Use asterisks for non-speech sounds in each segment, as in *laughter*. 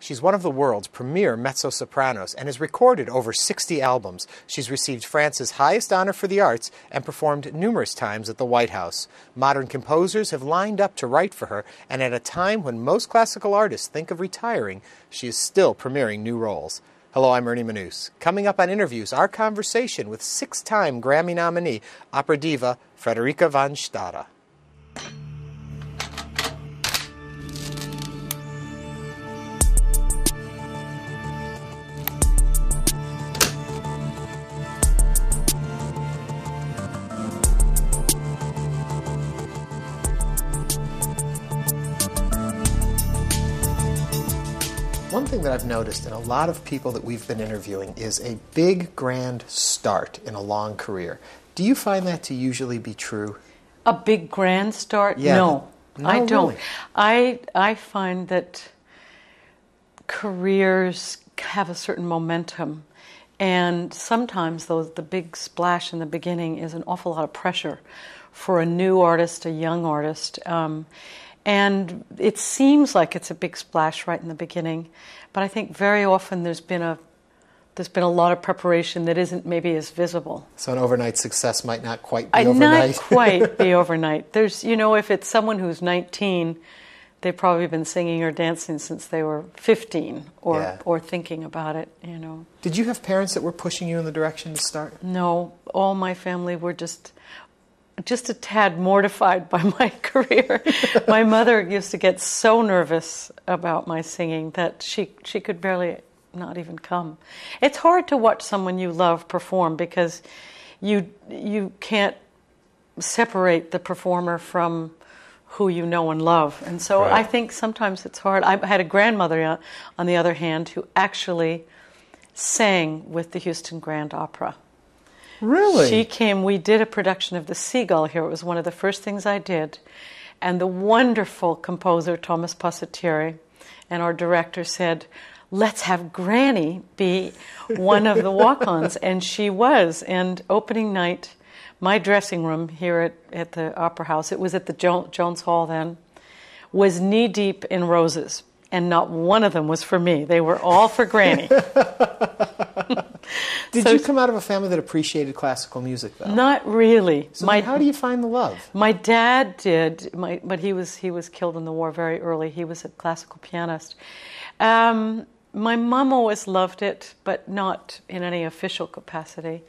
She's one of the world's premier mezzo sopranos and has recorded over 60 albums. She's received France's highest honor for the arts and performed numerous times at the White House. Modern composers have lined up to write for her, and at a time when most classical artists think of retiring, she is still premiering new roles. Hello, I'm Ernie Manouse. Coming up on InnerVIEWS, our conversation with six time Grammy nominee, opera diva Frederica Von Stade. One thing that I've noticed in a lot of people that we've been interviewing is a big, grand start in a long career. Do you find that to usually be true? A big grand start? Yeah. No, No, I don't. really? I I find that careers have a certain momentum, and sometimes those the big splash in the beginning is an awful lot of pressure for a new artist, a young artist. Um, and it seems like it's a big splash right in the beginning, but I think very often there's been a there's been a lot of preparation that isn't maybe as visible. So an overnight success might not quite be uh, I overnight. not *laughs* quite be overnight. There's, you know, if it's someone who's 19, they've probably been singing or dancing since they were 15, or Yeah. or thinking about it. You know, Did you have parents that were pushing you in the direction to start? no, all my family were just just a tad mortified by *laughs* my career. my mother used to get so nervous about my singing that she she could barely not even come. It's hard to watch someone you love perform because you you can't separate the performer from who you know and love. And so Right. I think sometimes it's hard. I had a grandmother, uh, on the other hand, who actually sang with the Houston Grand Opera. Really? She came, we did a production of The Seagull here. It was one of the first things I did. And the wonderful composer, Thomas Pasatieri, and our director said, Let's have Granny be one of the walk ons. *laughs* and she was. And opening night, my dressing room here at, at the Opera House, it was at the jo- Jones Hall then, was knee deep in roses. And not one of them was for me. They were all for Granny. *laughs* Did so- you come out of a family that appreciated classical music, though? Not really. So my how do you find the love? My dad did, my, but he was he was killed in the war very early. He was a classical pianist. Um, my mom always loved it, but not in any official capacity.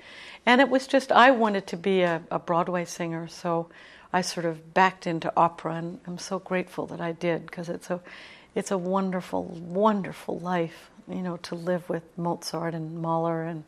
And it was just I wanted to be a, a Broadway singer, so I sort of backed into opera, and I'm so grateful that I did because it's a it's a wonderful, wonderful life, you know, to live with Mozart and Mahler and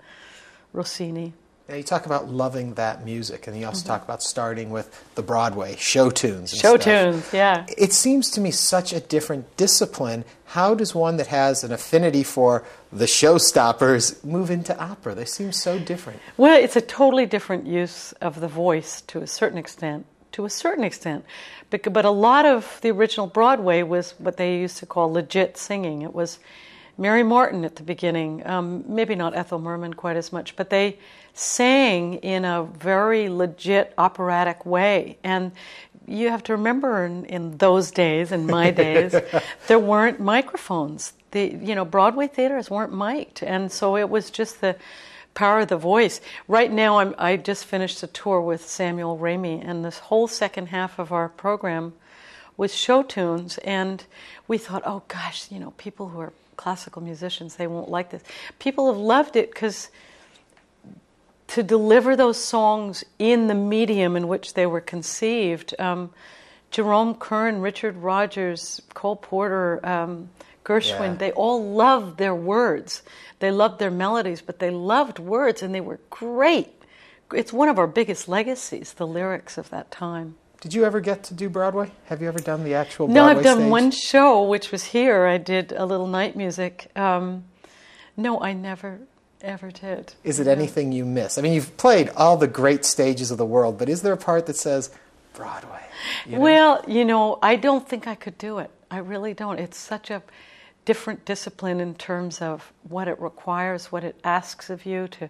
Rossini. Now, you talk about loving that music, and you also talk about starting with the Broadway show tunes. And Mm-hmm. Show stuff. tunes, yeah. It seems to me such a different discipline. How does one that has an affinity for the showstoppers move into opera? They seem so different. Well, it's a totally different use of the voice to a certain extent. To a certain extent, Bec- but a lot of the original Broadway was what they used to call legit singing. It was Mary Martin at the beginning, um, maybe not Ethel Merman quite as much, but they sang in a very legit operatic way. And you have to remember, in, in those days, in my *laughs* days, there weren't microphones. The you know Broadway theaters weren't mic'd, and so it was just the power of the voice. Right now, I'm, I just finished a tour with Samuel Ramey, and this whole second half of our program was show tunes. And we thought, oh gosh, you know, people who are classical musicians, they won't like this. People have loved it because to deliver those songs in the medium in which they were conceived. Um, Jerome Kern, Richard Rodgers, Cole Porter, um, Gershwin, Yeah. they all loved their words. They loved their melodies, but they loved words and they were great. It's one of our biggest legacies, the lyrics of that time. Did you ever get to do Broadway? Have you ever done the actual No, Broadway I've done stage? one show, which was here. I did a little night music. Um, no, I never, ever did. Is it anything you miss? I mean, you've played all the great stages of the world, but is there a part that says Broadway? You know? Well, you know, I don't think I could do it. I really don't. It's such a different discipline in terms of what it requires, what it asks of you to,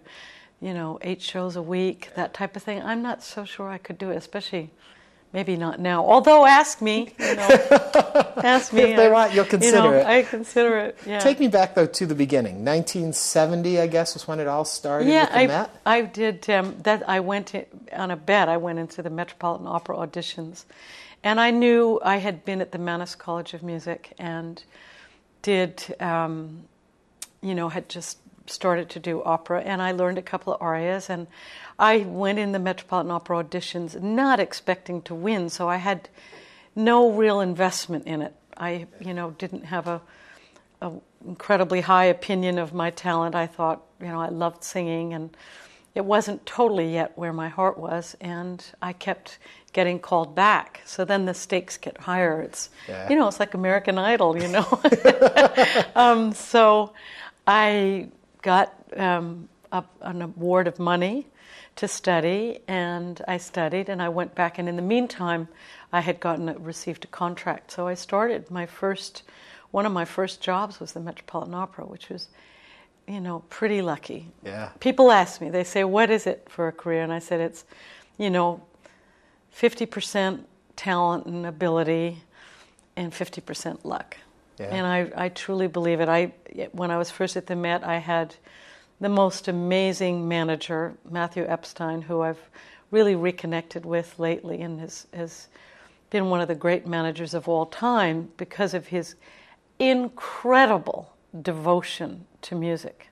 you know, eight shows a week, that type of thing. I'm not so sure I could do it, especially maybe not now. Although, ask me, you know, *laughs* ask me if they want, you'll consider you know, it. I consider it. Yeah. Take me back though to the beginning. 1970, I guess, was when it all started yeah, with the I, Met. I did um, that. I went to, on a bet. I went into the Metropolitan Opera auditions, and I knew I had been at the Mannes College of Music and did, um, you know, had just started to do opera, and I learned a couple of arias, and I went in the Metropolitan Opera auditions not expecting to win, so I had no real investment in it. I, you know, didn't have a a incredibly high opinion of my talent. I thought, you know, I loved singing, and it wasn't totally yet where my heart was, and I kept getting called back. So then the stakes get higher. It's, Yeah. you know, it's like American Idol, you know. *laughs* um, so I got um, a, an award of money to study, and I studied, and I went back, and in the meantime, I had gotten a, received a contract. So I started my first, one of my first jobs was the Metropolitan Opera, which was, you know, pretty lucky. Yeah. People ask me, they say, "What is it for a career?" And I said, "It's, you know, fifty percent talent and ability, and fifty percent luck." Yeah. And I, I truly believe it. I, when I was first at the Met, I had the most amazing manager, Matthew Epstein, who I've really reconnected with lately, and has has been one of the great managers of all time because of his incredible devotion to music.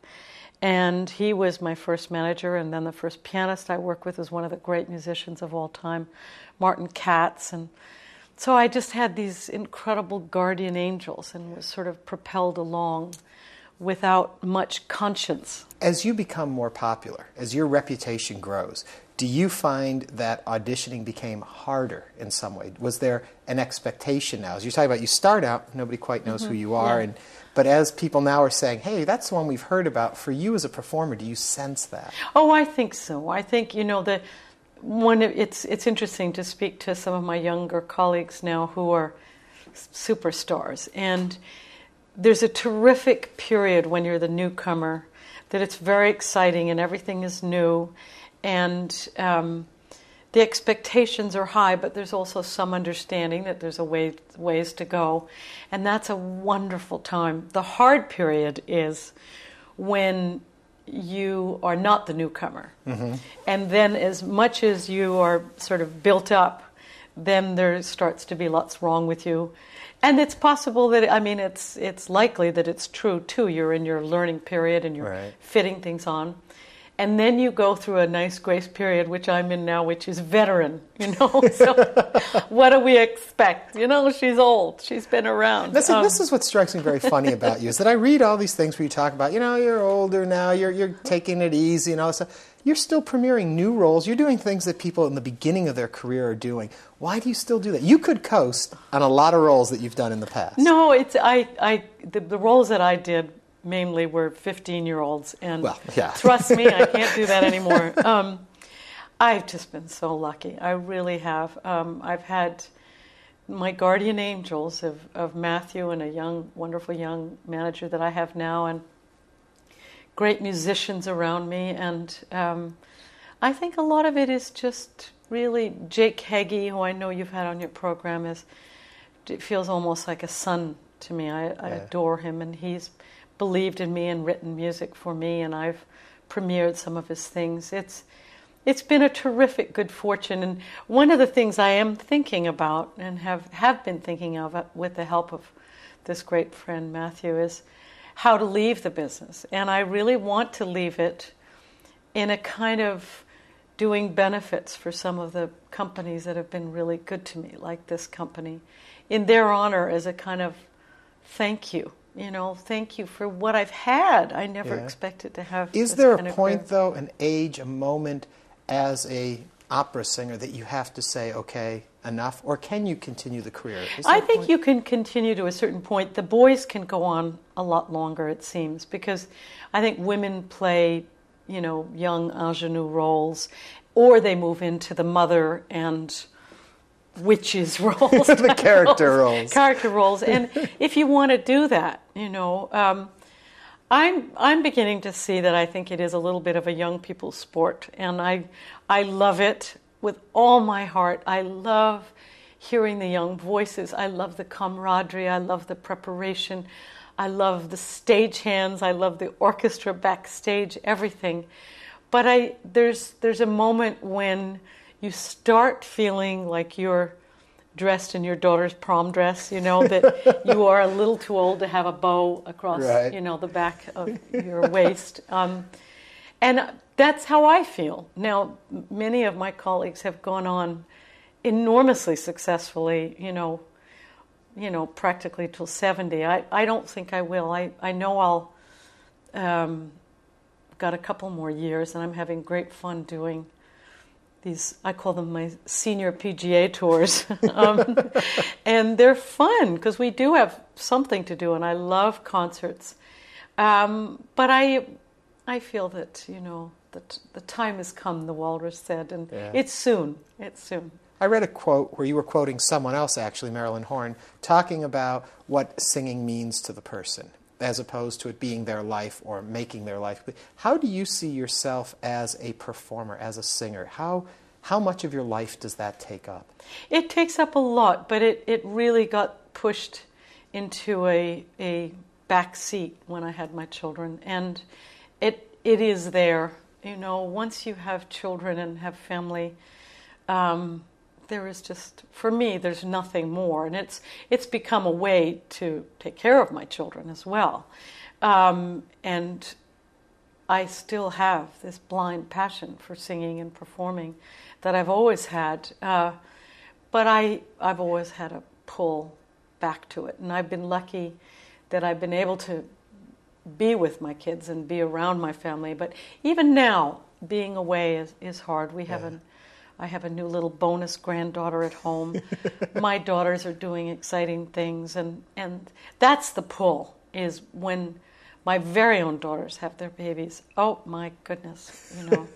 And he was my first manager, and then the first pianist I worked with was one of the great musicians of all time, Martin Katz. And so I just had these incredible guardian angels and was sort of propelled along without much conscience. As you become more popular, as your reputation grows, do you find that auditioning became harder in some way? Was there an expectation now? As you're talking about, you start out, nobody quite knows who you are, Mm-hmm. yeah. and but as people now are saying, "Hey, that's the one we've heard about," for you as a performer, do you sense that? Oh, I think so. I think you know the one. It's it's interesting to speak to some of my younger colleagues now who are superstars, and there's a terrific period when you're the newcomer that it's very exciting and everything is new, and um, the expectations are high, but there's also some understanding that there's a way ways to go, and that's a wonderful time. The hard period is when you are not the newcomer, mm-hmm. and then as much as you are sort of built up, then there starts to be lots wrong with you. And it's possible that I mean it's it's likely that it's true too. You're in your learning period and you're Right. fitting things on. And then you go through a nice grace period, which I'm in now, which is veteran, you know. *laughs* So, what do we expect? You know, she's old. She's been around. Listen, Um, this is what strikes me very funny about you is that I read all these things where you talk about, you know, you're older now, you're you're taking it easy and all this stuff. You're still premiering new roles. You're doing things that people in the beginning of their career are doing. Why do you still do that? You could coast on a lot of roles that you've done in the past. No, it's I. I the, the roles that I did mainly were 15 year olds, and Well, yeah. *laughs* trust me, I can't do that anymore. Um, I've just been so lucky. I really have. Um, I've had my guardian angels of, of Matthew and a young, wonderful young manager that I have now, and great musicians around me. And um, I think a lot of it is just really Jake Heggie, who I know you've had on your program, is it feels almost like a son to me. I, I Yeah. adore him, and he's believed in me and written music for me, and I've premiered some of his things. It's it's been a terrific good fortune, and one of the things I am thinking about and have have been thinking of uh, with the help of this great friend Matthew is how to leave the business, and I really want to leave it in a kind of doing benefits for some of the companies that have been really good to me, like this company, in their honor as a kind of thank you. You know, thank you for what I've had. I never Yeah. expected to have. Is there a point, though, an age, a moment as a opera singer that you have to say, okay, enough? Or can you continue the career? There think you can continue to a certain point. The boys can go on a lot longer, it seems, because I think women play, you know, young ingenue roles, or they move into the mother and witches *laughs* roles, *laughs* The character *laughs* roles. character roles. And if you want to do that, you know, um, I'm I'm beginning to see that I think it is a little bit of a young people's sport, and I I love it. with all my heart. I love hearing the young voices. I love the camaraderie. I love the preparation. I love the stage hands. I love the orchestra backstage, everything. But I there's there's a moment when you start feeling like you're dressed in your daughter's prom dress, you know, that *laughs* you are a little too old to have a bow across, right. you know, the back of your waist. Um, and that's how I feel. Now, many of my colleagues have gone on enormously successfully, you know, you know, practically till 70. I, I don't think I will. I, I know I'll um, got a couple more years and I'm having great fun doing these I call them my senior PGA tours, *laughs* um, and they're fun because we do have something to do, and I love concerts. Um, but I, I feel that you know that the time has come. The walrus said, and yeah. it's soon. It's soon. I read a quote where you were quoting someone else, actually, Marilyn Horne, talking about what singing means to the person as opposed to it being their life or making their life. How do you see yourself as a performer, as a singer? How, how much of your life does that take up? It takes up a lot, but it, it really got pushed into a, a back seat when I had my children. And it, it is there. You know, once you have children and have family, um, there is just for me there's nothing more. And it's it's become a way to take care of my children as well. Um, and i still have this blind passion for singing and performing that i've always had. Uh, but i i've always had a pull back to it. And i've been lucky that i've been able to be with my kids and be around my family. But even now being away is, is hard. We yeah. have an I have a new little bonus granddaughter at home. *laughs* My daughters are doing exciting things, and, and that's the pull is when my very own daughters have their babies. Oh my goodness, you know,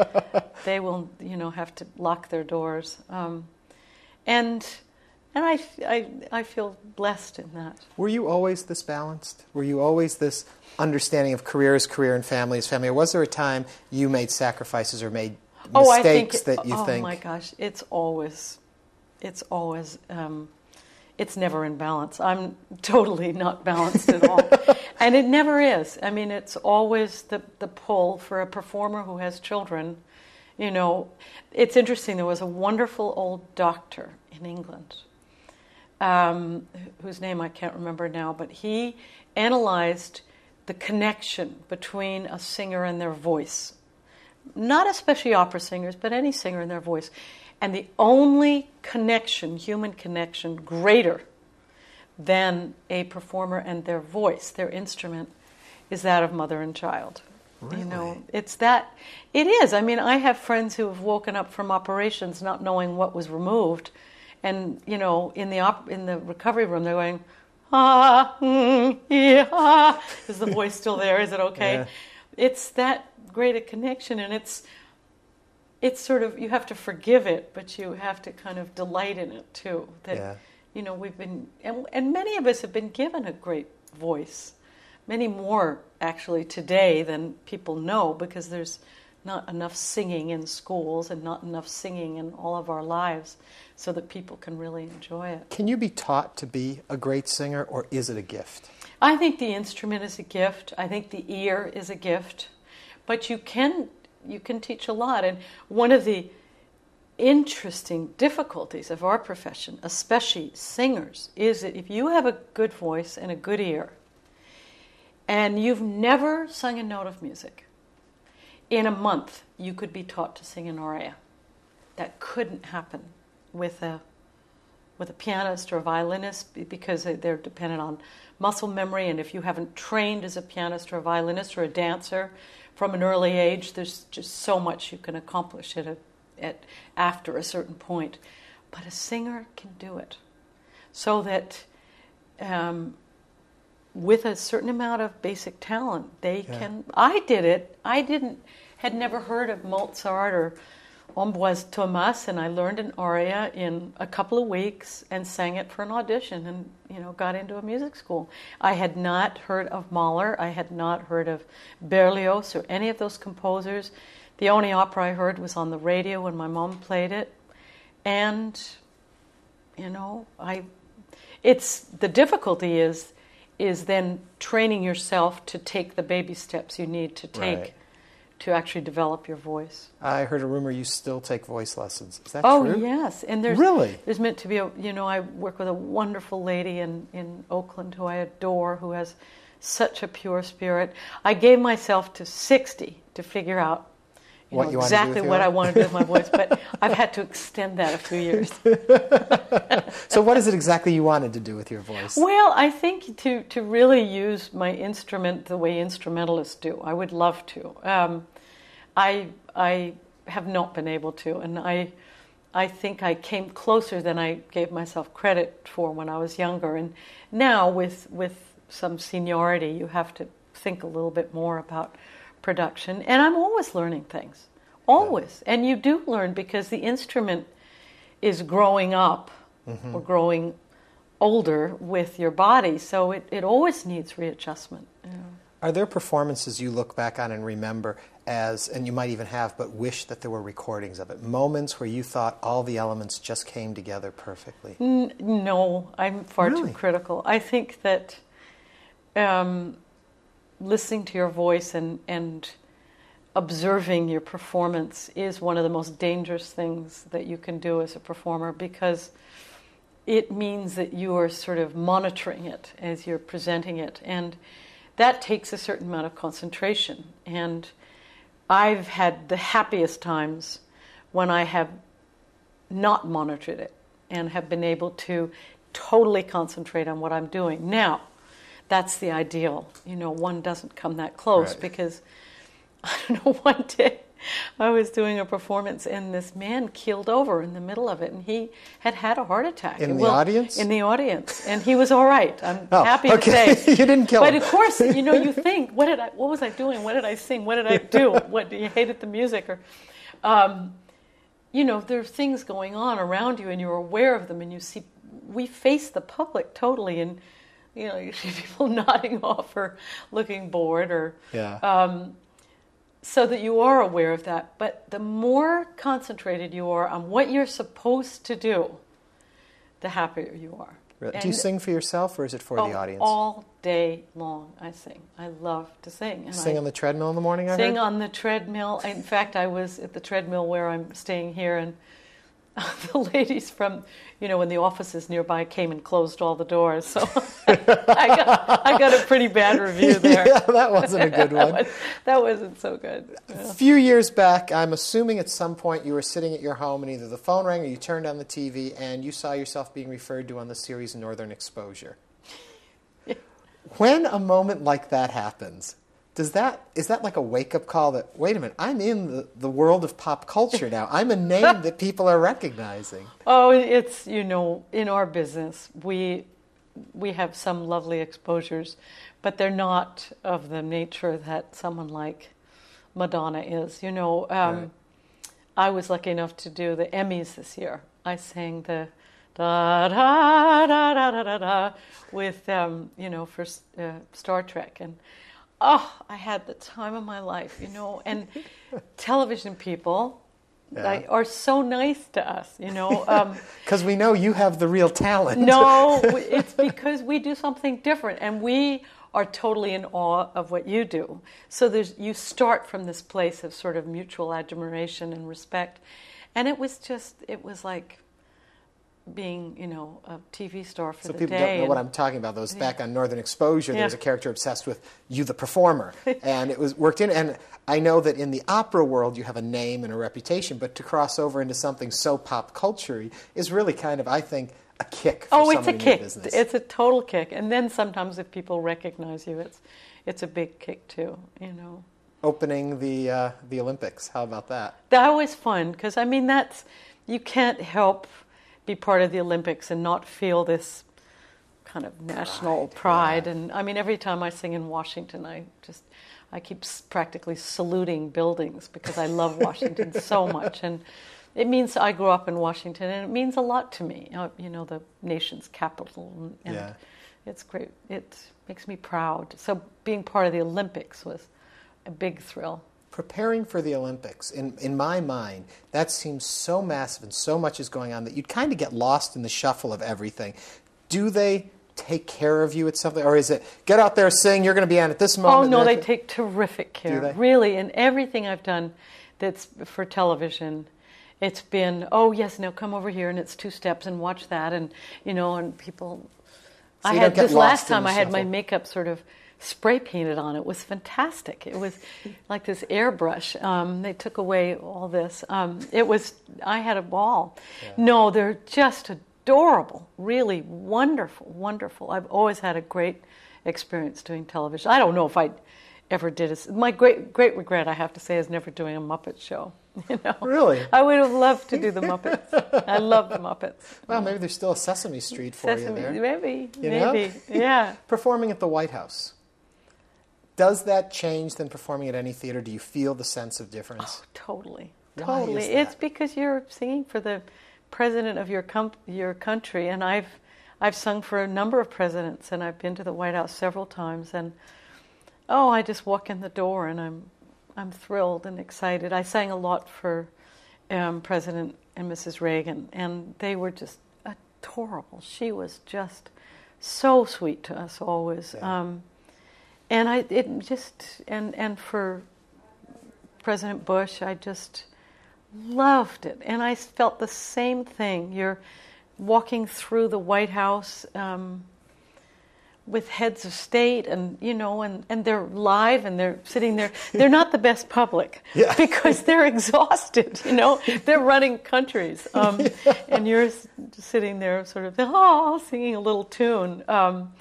*laughs* they will, you know, have to lock their doors. Um, and and I, I, I feel blessed in that. Were you always this balanced? Were you always this understanding of career as career and family as family? Or was there a time you made sacrifices or made oh, I think, that you oh think? Oh my gosh, it's always, it's always, um, it's never in balance. I'm totally not balanced at all, *laughs* and it never is. I mean, it's always the the pull for a performer who has children. You know, it's interesting. There was a wonderful old doctor in England, um, whose name I can't remember now, but he analyzed the connection between a singer and their voice not especially opera singers, but any singer in their voice. And the only connection, human connection, greater than a performer and their voice, their instrument, is that of mother and child. Really? You know, it's that. It is. I mean, I have friends who have woken up from operations not knowing what was removed, and you know, in the op- in the recovery room, they're going, ah, mm, yeah, is the voice still there? Is it okay? Yeah. It's that great a connection, and it's it's sort of you have to forgive it, but you have to kind of delight in it too. That yeah. you know we've been and, and many of us have been given a great voice, many more actually today than people know because there's not enough singing in schools and not enough singing in all of our lives so that people can really enjoy it. Can you be taught to be a great singer or is it a gift? I think the instrument is a gift. I think the ear is a gift but you can you can teach a lot. And one of the interesting difficulties of our profession, especially singers, is that if you have a good voice and a good ear, and you've never sung a note of music, in a month you could be taught to sing an aria. That couldn't happen with a with a pianist or a violinist because they're dependent on muscle memory. And if you haven't trained as a pianist or a violinist or a dancer, from an early age, there's just so much you can accomplish at, a, at after a certain point. But a singer can do it, so that um, with a certain amount of basic talent, they yeah. can. I did it. I didn't had never heard of Mozart or Ambroise Thomas, and I learned an aria in a couple of weeks and sang it for an audition, and you know got into a music school. I had not heard of Mahler. I had not heard of Berlioz or any of those composers. the only opera I heard was on the radio when my mom played it, and you know, I. It's the difficulty is is then training yourself to take the baby steps you need to take Right. To actually develop your voice. I heard a rumor you still take voice lessons. Is that Oh true? yes, and there's Really? there's meant to be a you know I work with a wonderful lady in in Oakland who I adore who has such a pure spirit. I gave myself to 60 to figure out you What know, you wanted to do exactly what your I own? want to do with my voice, but *laughs* I've had to extend that a few years. *laughs* So, what is it exactly you wanted to do with your voice? Well, I think to, to really use my instrument the way instrumentalists do, I would love to. Um, I I have not been able to, and I I think I came closer than I gave myself credit for when I was younger. And now, with with some seniority, you have to think a little bit more about production. And I'm always learning things, always. And you do learn because the instrument is growing up mm-hmm. or growing older with your body, so it, it always needs readjustment. Are there performances you look back on and remember as, and you might even have, but wish that there were recordings of it? Moments where you thought all the elements just came together perfectly? N- no, I'm far Really? too critical. I think that um, listening to your voice and, and observing your performance is one of the most dangerous things that you can do as a performer because it means that you are sort of monitoring it as you're presenting it. And that takes a certain amount of concentration. And I've had the happiest times when I have not monitored it and have been able to totally concentrate on what I'm doing. Now, that's the ideal. You know, one doesn't come that close Right. because *laughs* I don't know, one day I was doing a performance and this man keeled over in the middle of it and he had had a heart attack. In And the audience? In the audience. And he was all right. I'm Oh, happy okay. to say. *laughs* You didn't kill But him. of course, you know, you *laughs* think, what did I, what was I doing? What did I sing? What did I do? What, do you hated the music or, um, you know, there are things going on around you and you're aware of them and you see, we face the public totally and, you know, *laughs* you see people nodding off or looking bored or, Yeah. um, so that you are aware of that. But the more concentrated you are on what you're supposed to do, the happier you are. Really? Do you sing for yourself or is it for Oh, the audience? All day long, I sing. I love to sing. And Sing I on the treadmill in the morning, I sing heard? on the treadmill. In fact, I was at the treadmill where I'm staying here, and *laughs* the ladies from, you know, when the offices nearby came and closed all the doors. So *laughs* I, got, I got a pretty bad review *laughs* there. yeah, that wasn't a good that, one. was, that wasn't so good. A few years back, I'm assuming at some point you were sitting at your home and either the phone rang or you turned on the TV and you saw yourself being referred to on the series Northern Exposure. when a moment like that happens, does that is that like a wake up call that wait a minute, I'm in the, the world of pop culture now. I'm a name that people are recognizing. *laughs* Oh, it's you know, in our business, we we have some lovely exposures, but they're not of the nature that someone like Madonna is. You know, um, Right. I was lucky enough to do the Emmys this year. I sang the da da da da da da da with um, you know for uh, Star Trek and. Oh, I had the time of my life, you know, and *laughs* television people Yeah. like, are so nice to us, you know. Um, *laughs* Because we know you have the real talent. no, *laughs* it's because we do something different, and we are totally in awe of what you do. So there's you start from this place of sort of mutual admiration and respect, and it was just it was like being you know a TV star for So the people don't know what I'm talking about. Those back on Northern Exposure, there was a character obsessed with you, the performer, *laughs* and it was worked in. And I know that in the opera world, you have a name and a reputation, but to cross over into something so pop culture is really kind of, I think, a kick. For Oh, it's a someone in your kick. business. It's a total kick. And then sometimes if people recognize you, it's it's a big kick too. You know. Opening the uh, the Olympics. How about that? That was fun because I mean that's you can't help be part of the Olympics and not feel this kind of national pride. yeah. And I mean every time I sing in Washington, I just I keep practically saluting buildings because I love Washington *laughs* so much and. It means I grew up in Washington, and it means a lot to me. You know, the nation's capital, and, and Yeah. it's great. It makes me proud. So being part of the Olympics was a big thrill. Preparing for the Olympics, in, in my mind, that seems so massive and so much is going on that you'd kind of get lost in the shuffle of everything. Do they take care of you at something, or is it get out there, sing, you're going to be on at this oh, moment? Oh no, they take terrific care. Really, in everything I've done that's for television, it's been oh yes, now come over here, and it's two steps, and watch that, and you know, and people. So I had this last time. I had my makeup sort of spray painted on. It was fantastic. It was like this airbrush. Um, they took away all this. Um, it was. I had a ball. No, they're just adorable. Really wonderful, wonderful. I've always had a great experience doing television. I don't know if I ever did. A, my great great regret, I have to say, is never doing a Muppet show. *laughs* You know, Really? I would have loved to do the Muppets. I *laughs* love the Muppets. Well, maybe there's still a Sesame Street for Sesame, you there. maybe, You know? maybe, yeah. *laughs* Performing at the White House. Does that change than performing at any theater? Do you feel the sense of difference? Oh, Totally, Why totally. It's because you're singing for the president of your com- your country, and I've I've sung for a number of presidents, and I've been to the White House several times, and oh, I just walk in the door, and I'm I'm thrilled and excited. I sang a lot for um, President and Mrs. Reagan, and they were just adorable. She was just so sweet to us always. Yeah. Um, and I it just and and for President Bush, I just loved it, and I felt the same thing. You're walking through the White House um, with heads of state, and you know, and, and they're live, and they're sitting there. They're not the best public *laughs* Yeah. because they're exhausted. You know, they're running countries, *laughs* um, and you're sitting there, sort of, oh, singing a little tune. Um,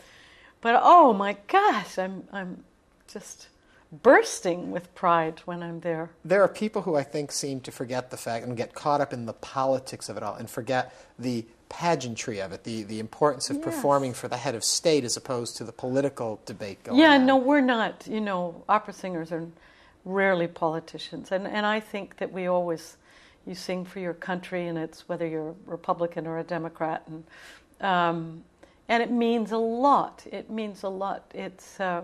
but oh my gosh, I'm I'm just bursting with pride when I'm there. There are people who I think seem to forget the fact and get caught up in the politics of it all and forget the pageantry of it, the, the importance of Yes. performing for the head of state as opposed to the political debate going Yeah, on. no, we're not. You know, opera singers are rarely politicians, and and I think that we always you sing for your country, and it's whether you're a Republican or a Democrat, and um, and it means a lot. It means a lot. It's uh,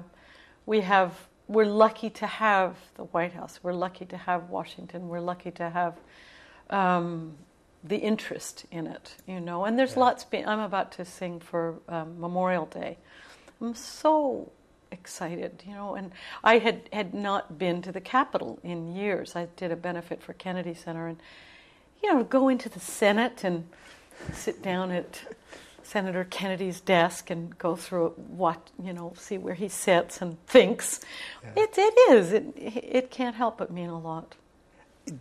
we have we're lucky to have the White House. We're lucky to have Washington. We're lucky to have. Um, the interest in it, you know, and there's Yeah. lots. Be- I'm about to sing for um, Memorial Day, I'm so excited, you know, and I had, had not been to the Capitol in years. I did a benefit for Kennedy Center and, you know, go into the Senate and sit down at Senator Kennedy's desk and go through what, you know, see where he sits and thinks. Yeah. It, it is. It, it can't help but mean a lot.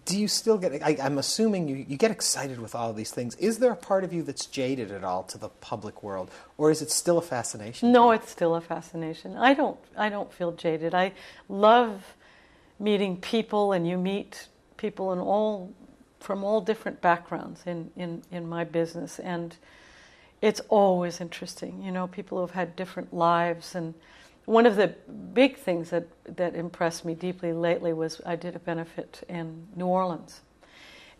Do you still get, I, I'm assuming you, you get excited with all of these things. Is there a part of you that's jaded at all to the public world, or is it still a fascination? No, it's still a fascination. I don't I don't feel jaded. I love meeting people and you meet people in all from all different backgrounds in, in, in my business and it's always interesting. You know, people who've had different lives and one of the big things that, that impressed me deeply lately was I did a benefit in New Orleans.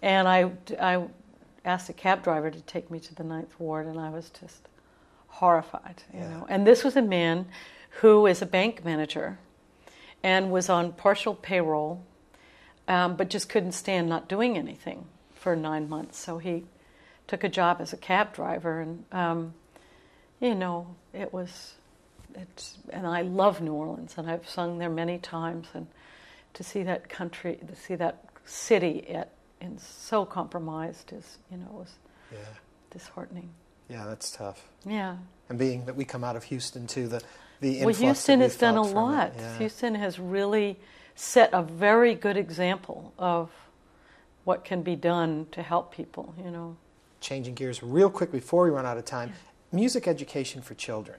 And I, I asked a cab driver to take me to the Ninth Ward, and I was just horrified. You Yeah. know, and this was a man who is a bank manager and was on partial payroll, um, but just couldn't stand not doing anything for nine months. So he took a job as a cab driver, and um, you know, it was. It's, and I love New Orleans, and I've sung there many times, and to see that country, to see that city at, and so compromised is, you know, was Yeah. disheartening. Yeah, that's tough. Yeah. And being that we come out of Houston too, the the Well, Houston has done a felt from it, lot. yeah. Houston has really set a very good example of what can be done to help people, you know. Changing gears real quick before we run out of time. Music education for children.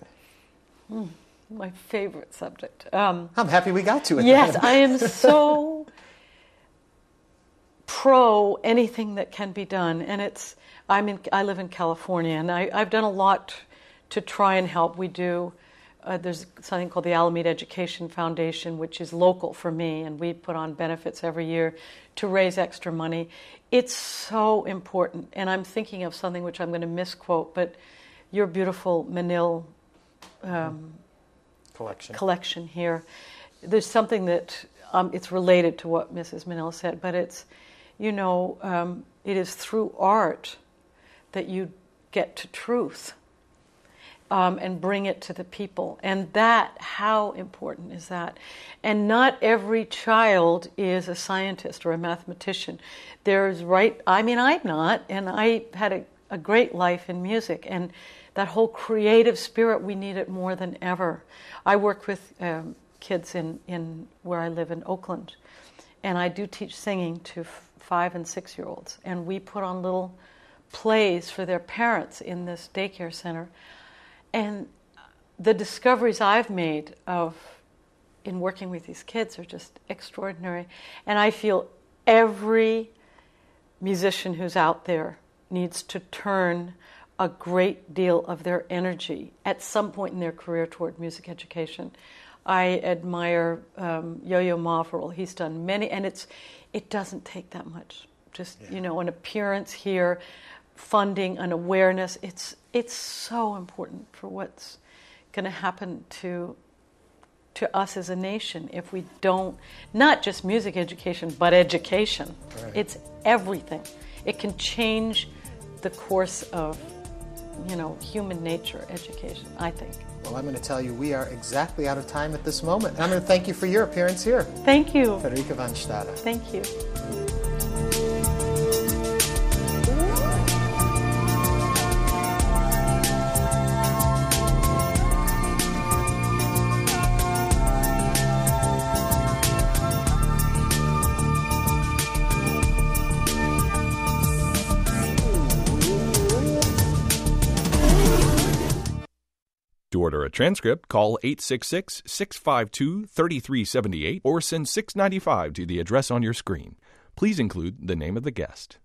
My favorite subject. Um, I'm happy we got to it. yes. I am *laughs* so pro anything that can be done, and it's. I'm in. I live in California, and I, I've done a lot to try and help. We do. Uh, there's something called the Alameda Education Foundation, which is local for me, and we put on benefits every year to raise extra money. It's so important, and I'm thinking of something which I'm going to misquote, but your beautiful Menil um, collection. collection here. There's something that um, it's related to what Mrs. Menil said, but it's, you know, um, it is through art that you get to truth um, and bring it to the people. And that, how important is that? And not every child is a scientist or a mathematician. There's right, I mean, I'm not, and I had a, a great life in music. And that whole creative spirit, we need it more than ever. I work with um, kids in, in where I live in Oakland, and I do teach singing to f- five and six year olds. And we put on little plays for their parents in this daycare center and the discoveries I've made of in working with these kids are just extraordinary. And I feel every musician who's out there needs to turn a great deal of their energy at some point in their career toward music education. I admire um, Yo-Yo Ma He's done many, and it's it doesn't take that much. Just yeah. you know, an appearance here, funding, an awareness. It's it's so important for what's going to happen to to us as a nation if we don't not just music education but education right. it's everything it can change the course of you know human nature education i think. Well i'm going to tell you we are exactly out of time at this moment. And i'm going to thank you for your appearance here. Thank you. Frederica Von Stade. Thank you transcript, call 866 652 3378 or send 695 to the address on your screen. Please include the name of the guest.